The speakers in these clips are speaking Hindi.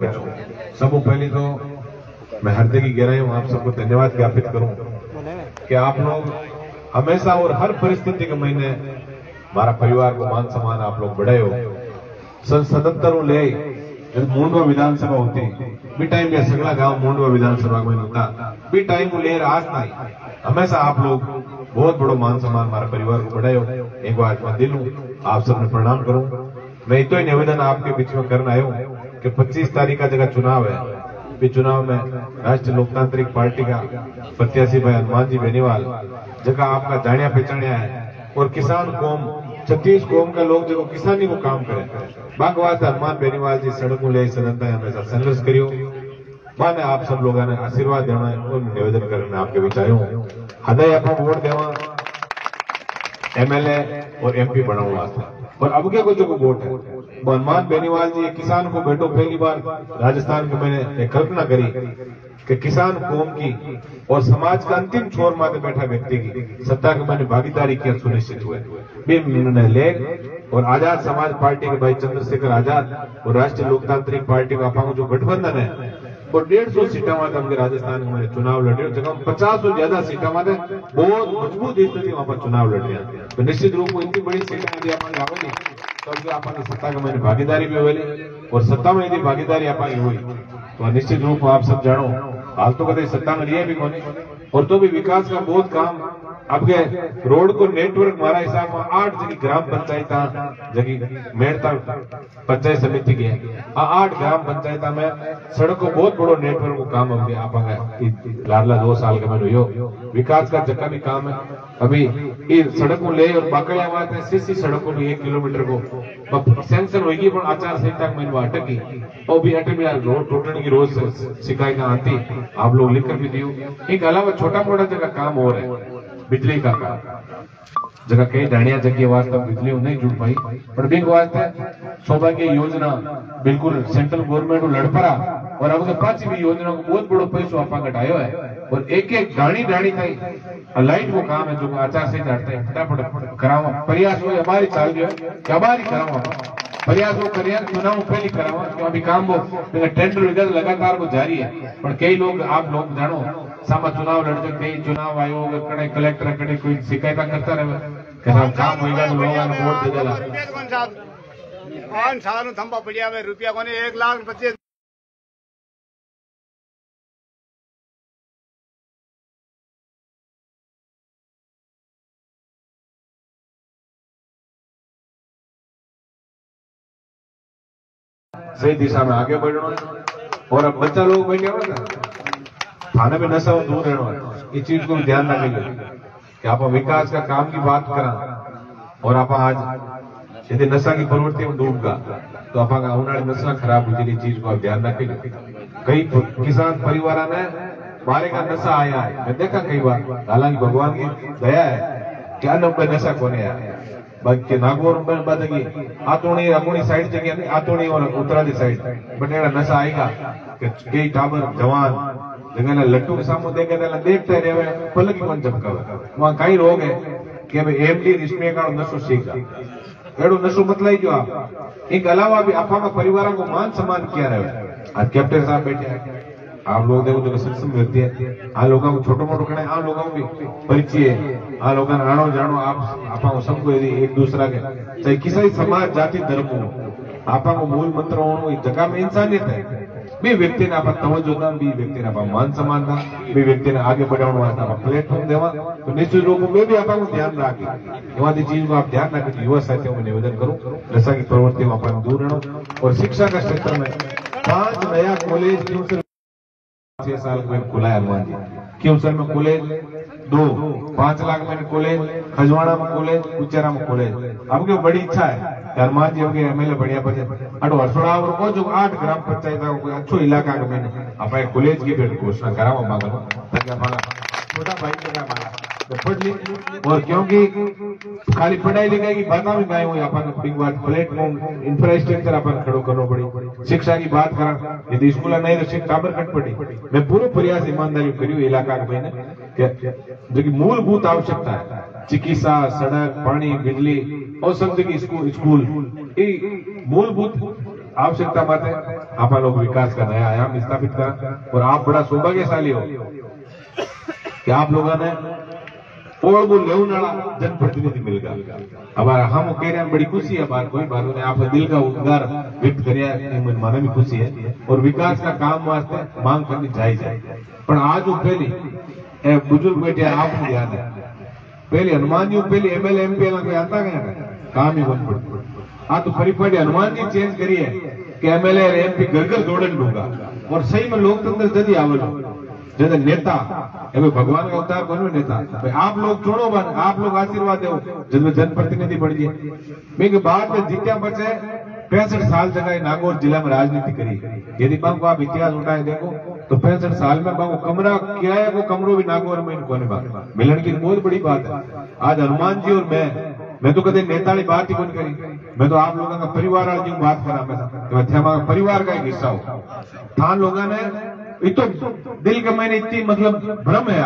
सबको पहले तो मैं हृदय की गहराई हूँ, आप सबको धन्यवाद ज्ञापित करूँ कि आप लोग हमेशा और हर परिस्थिति के महीने हमारा परिवार को मान सम्मान आप लोग बढ़ाए हो। सन सतहत्तर ले जब मूंडवा विधानसभा होती, बी टाइम में सगला गाँव मूंडवा विधानसभा में होता, बी टाइम लेर आज नहीं। हमेशा आप लोग बहुत बड़ो मान सम्मान हमारे परिवार को बढ़ाए हो। एक बार मैं दिल आप सबने प्रणाम करूँ। मैं इतो ही निवेदन आपके बीच में करना आयो कि 25 तारीख का जगह चुनाव है। भी चुनाव में राष्ट्रीय लोकतांत्रिक पार्टी का प्रत्याशी भाई हनुमान जी बेनीवाल, जगह आपका जानिया पहचानिया है। और किसान कौम, छत्तीस कौम का लोग जो किसानी को काम करे। बागवास हनुमान बेनीवाल जी सड़कों ले सदनता हमेशा संघर्ष करियो। माने आप सब लोगों ने आशीर्वाद देना है और निवेदन करना आपके विचारों हृदय आप वोट देवा। एमएलए और एमपी वास्ते और अब के को जो वोट है? हनुमान बेनीवाल जी किसान को बैठो पहली बार राजस्थान के मैंने कल्पना करी कि किसान कौम की और समाज का अंतिम छोर माते बैठा व्यक्ति की सत्ता के मैंने भागीदारी किया, सुनिश्चित हुए। निर्णय ले और आज़ाद समाज पार्टी के भाई चंद्रशेखर आज़ाद और राष्ट्रीय लोकतांत्रिक पार्टी का जो गठबंधन है वो डेढ़ सौ सीटा माते हमके राजस्थान में चुनाव लड़े जगह पचास से ज़्यादा सीटा माते बहुत मज़बूत स्थिति वहाँ पर चुनाव लड़ रहे तो निश्चित रूप में इतनी बड़ी सीटा यदि अपन आवेगी तो अपन सत्ता मैंने भागीदारी भी हुई और सत्ता में यदि भागीदारी अपन हुई तो निश्चित रूप में आप सब जानो हाल तो कदे सत्ता में लिए भी कोने। और तो भी विकास का बहुत काम आपके रोड को नेटवर्क मारा हिसाब में आठ जगह ग्राम पंचायत जगह मेड़ता पंचायत समिति की आठ ग्राम पंचायत में सड़क को बहुत बड़ो नेटवर्क को काम हमके आप लाडला दो साल का मैंने यो, विकास का जगह भी काम है। अभी ये सड़क को ले और बाकड़िया बात है सीसी सड़क को एक किलोमीटर को। सेंक्शन होगी, पर आचार संहिता में अटकी और भी अटक यार रोड टूटने की रोज शिकायत आती। आप लोग लिख कर भी दियो। एक अलावा छोटा मोटा जगह काम हो रहा है। बिजली का। जगह कई ढाणिया जगह वास्ते बिजली नहीं जुड़ पाई। पर बिग वास्ते सौभाग्य योजना बिल्कुल सेंट्रल गवर्नमेंट लड़ पड़ा और अब पाँच भी योजना को बहुत बड़ो पैसो आप घटायो है। और एक एक गाड़ी गाड़ी थी लाइट वो काम है जो आचार से जाते हैं, फटाफट करावा प्रयास हो, हमारी चाल जो है कि हमारी करावा प्रयास वो करिए चुनाव पहले करावा तो अभी काम वो टेंडर विगत लगातार वो जारी है पर कई लोग आप लोग जानो सामा चुनाव लड़ते कई चुनाव आयोग कड़े कलेक्टर कड़े कोई शिकायत करता रहे कि साहब काम होएगा तो लोगों ने वोट दे देला पाँच साल थंबा पड़िया हुए रुपया कोने एक सही दिशा में आगे बढ़ना है। और अब बच्चा लोग बैठे हो ना, थाने में नशा और दूर रहना है। इस चीज़ को भी ध्यान रखेंगे कि आप विकास का काम की बात करा, और आप आज यदि नशा की प्रवृत्ति में डूबगा तो आप उन्हाड़े नशा खराब हुई चीज़ को आप ध्यान रखेंगे कई किसान परिवार ने मारे का नशा आया है। मैं देखा कई बार, हालाँकि भगवान की दया है, क्या नंबर नशा कोने आया बाकी नागौर बदगी आतोणी अगोणी साइड जगह नहीं आतोणी और उत्तरादी साइड बट नशा आएगा कई टाबर जवान जगह लट्टू के सामने देखे तो देखते रहे पलक ही कौन चमकावे वहाँ कई रोग है कि भाई एमडी इसमें का नशो सीखा एड़ो नशो मतलब जो आप एक अलावा भी आपा परिवार को मान सम्मान किया रहे आज कैप्टन साहब बैठे हैं आप लोग देखो जो सक्षम व्यक्ति है। आ लोगों को छोटो मोटो खड़े आ लोगों को भी परिचय है। आ लोगों आनो जानो आप आपा सबको यदि एक दूसरा के, चाहे किसी समाज, जाति, धर्म हो आपा को मूल मंत्र हो जगह में इंसानियत है। बे व्यक्ति ने आपा तवज्जो ना बी व्यक्ति ने आपा मान सम्मान ना बे व्यक्ति ने आगे बढ़ाने वास्ते आपा प्लेटफॉर्म देवा तो निश्चित रूप में भी आपा को ध्यान रखे। एवं चीज़ को आप ध्यान रखें युवा साथियों में निवेदन करूँ नशा की प्रवृत्ति में आपा दूर रहना, और शिक्षा का क्षेत्र में पाँच नया कॉलेज क्यों छह साल में खुला है हनुमान जी क्यों सर में खोले? दो। पाँच लाख में खोले। खजवाड़ा में खोले। उच्चरा में खोले। अब की बड़ी इच्छा है? हनुमान जी होगी एमएलए बढ़िया बने? अट हरसोड़ा और को जो आठ ग्राम पंचायत का कोई अच्छो इलाका का मैंने। अपने कॉलेज की घोषणा करावा मांगा छोटा भाई का हमारा पढ़ ली और क्योंकि खाली पढ़ाई लिखाई की बात भी गाय हुई, अपन बिग बात प्लेटफॉर्म इंफ्रास्ट्रक्चर अपन खड़ो करना पड़ी। शिक्षा की बात करा, यदि स्कूल नहीं तो शिक्षा पर कट पड़ी। मैं पूरा प्रयास ईमानदारी करियो इलाका मैंने कि जो कि मूलभूत आवश्यकता है, चिकित्सा, सड़क, पानी, बिजली और सब जगह स्कूल स्कूल मूलभूत आवश्यकता बात है। आप लोग विकास का नया आयाम स्थापित करा, और आप बड़ा सौभाग्यशाली हो कि आप लोगों ने और वो जनप्रतिनिधि मिल गया हमारा हम कह रहे हैं बड़ी खुशी है बार कोई बात नहीं आप दिल का उद्गार व्यक्त कर माने भी खुशी है और विकास का काम वास्ते मांग करनी चाहिए पर आज वो पहले बुज़ुर्ग बेटे आप ध्यान है पहले हनुमान जी पहले एम एल एम पी कोई आता गया काम ही बन पड़ता हाँ तो फरी फटी हनुमान जी चेंज करिए कि एमएलए एमपी घर घर दौड़न दूँगा और सही में लोकतंत्र जदि आवल जैसे नेता भाई भगवान का अवतार है नेता आप लोग चुनो बन आप लोग आशीर्वाद दो जिसमें जनप्रतिनिधि बढ़ गए मैं बाद में जितना बचे पैंसठ साल जगह नागौर जिला में राजनीति करी यदि बाबू आप इतिहास उठाए देखो तो पैंसठ साल में बाबू कमरा किराए को कमरों भी नागौर में इनको बात मिलन की बहुत बड़ी बात है आज हनुमान जी और मैं मैं तो कदे नेता की बात ही कौन करी मैं तो आप लोगों का परिवार वाली बात करा मैं परिवार का एक हिस्सा हो थान लोगों ने ये तो दिल के मैंने इतनी मतलब भ्रम है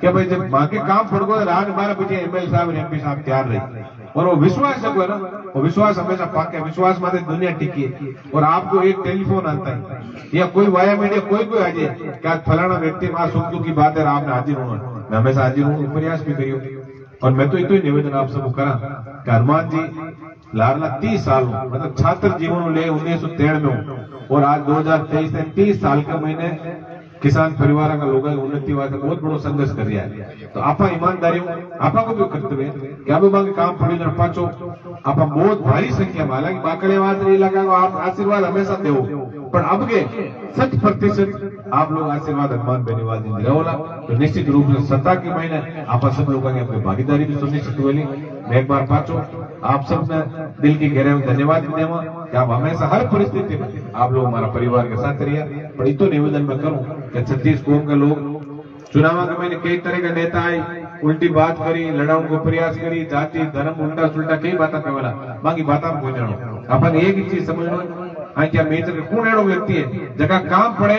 कि भाई जब माँ के काम पड़ गए रात बारह बजे एमएल साहब एमपी साहब तैयार रहे। और वो विश्वास है ना, वो विश्वास हमेशा पाके विश्वास माते दुनिया टिकी है। और आपको एक टेलीफोन आता है, या कोई वाया मीडिया कोई कोई आ जाए, क्या फलाना व्यक्ति वहाँ सुख दुख की बात है आपने हाजिर होना मैं हमेशा हाजिर हूँ प्रयास भी करियो। और मैं तो इतो निवेदन आप सबको करा हनुमान जी लारला तीस साल मतलब छात्र जीवन ले उन्नीस सौ तिरानवे और आज दो हज़ार तेईस तीस साल का महीने किसान परिवार का लोगों की उन्नति वास्ते बहुत बड़ो संघर्ष कर रहा है। तो आप ईमानदारी आपा को भी कर्तव्य कि आप मांगे काम पड़ी जन पाचो आप बहुत भारी संख्या में। हालाँकि बाकड़ेवाद इलाका को आप आशीर्वाद हमेशा दो पर अब के शत प्रतिशत आप लोग आशीर्वाद हनुमान बेनीवाल जी रहोला तो निश्चित रूप से सत्ता के महीने आप सब लोगों की अपनी भागीदारी भी सुनिश्चित हुई। मैं एक बार पाचो, आप सबने दिल की गहरे में धन्यवाद देवा कि आप हमेशा हर परिस्थिति में आप लोग हमारा परिवार के साथ रहिए। पर इतो निवेदन मैं करूँ कि छत्तीस कौम के लोग चुनाव के मैंने कई तरह के नेता आए, उल्टी बात करी लड़ाऊ को प्रयास करी, जाति, धर्म, उल्टा सुल्टा, कई बात कहेला बाकी बात कोई जानो अपन एक ही चीज़ समझनो हाँ क्या मेचर के कौन एड़ो व्यक्ति है जगह काम पड़े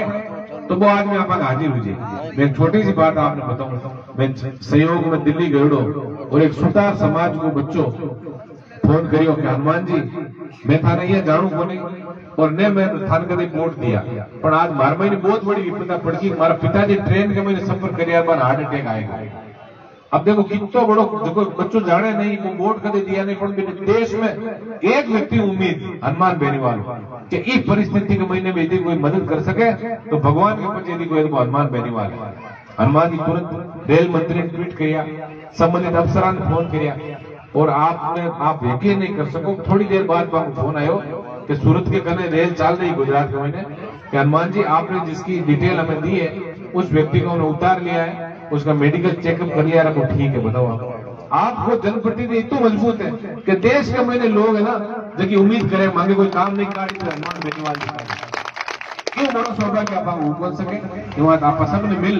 तो वो आदमी आप हाजिर हो जाए मैं एक छोटी सी बात आपने बताऊ। मैं सहयोग में दिल्ली गयो और एक सुतार समाज को बच्चों, फ़ोन करियो कि हनुमान जी, मैं था ये जानू को नहीं और ने मैं थान कदे वोट दिया। पर आज मार मैंने बहुत बड़ी विपदा पड़ गई। मारा पिताजी ट्रेन के मैंने सफ़र बार हार्ट अटैक आएगा। अब देखो कितो बड़ो, देखो, बच्चों जाने नहीं वो वोट कदे दिया नहीं, पर देश में एक व्यक्ति उम्मीद, हनुमान बेनीवाल, कि इस परिस्थिति के महीने में यदि कोई मदद कर सके तो भगवान के प्रति यदि कोई हनुमान बेनीवाल। हनुमान जी तुरंत रेल मंत्री ने ट्वीट किया, संबंधित अफसरान ने फ़ोन किया, और आपने, आप यकीन नहीं कर सको, थोड़ी देर बाद फ़ोन आयो, कि सूरत के कने रेल चाल रही गुजरात के महीने, कि हनुमान जी, आपने जिसकी डिटेल हमें दी है, उस व्यक्ति को उन्हें उतार लिया है उसका मेडिकल चेकअप कर लिया रखो ठीक है, बताओ आप। आपको जनप्रतिनिधि इतने मज़बूत है कि देश के मैंने लोग है ना, जो उम्मीद करें, मांगे कोई काम नहीं काटी हनुमान बेनीवाल सौभाग्य आप बन सके। एवं आप सबने मिल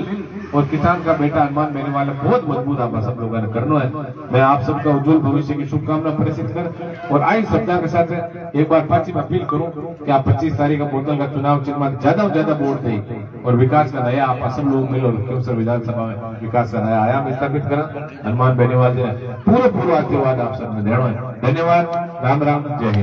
और किसान का बेटा हनुमान मेरे वाले बहुत मज़बूत आप सब लोगों ने करना है। मैं आप सबका उज्जवल भविष्य की शुभकामना प्रेषित कर और आई सप्ताह के साथ एक बार पाची में अपील करूँ कि आप 25 तारीख का बोतल का चुनाव चिन्ह ज़्यादा से ज़्यादा वोट दें और विकास का नया आप सब लोग मिल और क्यों विधानसभा में विकास का नया आयाम स्थापित करा। हनुमान बेनीवाल पूरे पूरा आशीर्वाद आप सबने देना है। धन्यवाद। राम राम। जय हिंद।